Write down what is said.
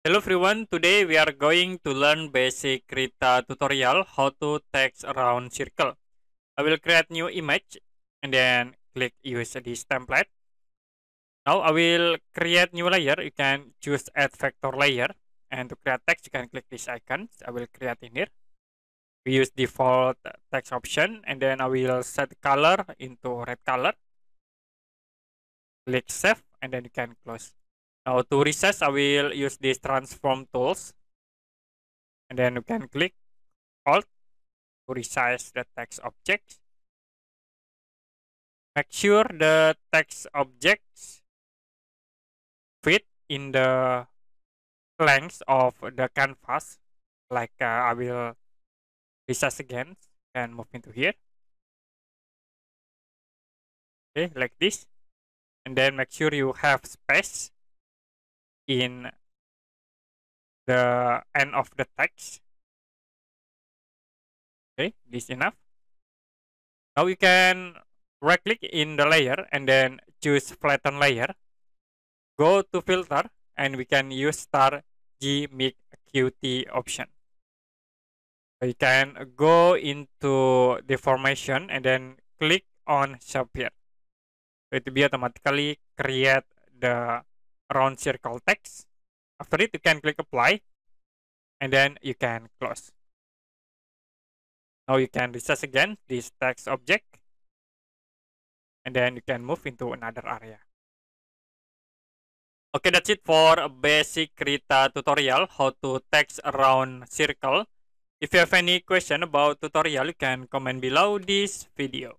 Hello everyone, today we are going to learn basic Krita tutorial how to text around circle. I will create new image and then click use this template. Now I will create new layer, you can choose add vector layer and to create text you can click this icon, I will create in here. We use default text option and then I will set color into red color. Click save and then you can close. Now to resize, I will use this transform tools. And then you can click Alt to resize the text object. Make sure the text objects fit in the length of the canvas. Like uh, I will resize again and move into here. Okay, like this. And then make sure you have space in the end of the text. Okay, this enough. Now we can right click in the layer and then choose flatten layer. Go to filter and we can use star gmix qt option. We can go into deformation and then click on Shape It will be automatically create the round circle text. After it, you can click apply and then you can close. Now you can resize again this text object and then you can move into another area. Okay, that's it for a basic Krita tutorial how to text around circle. If you have any question about tutorial, you can comment below this video.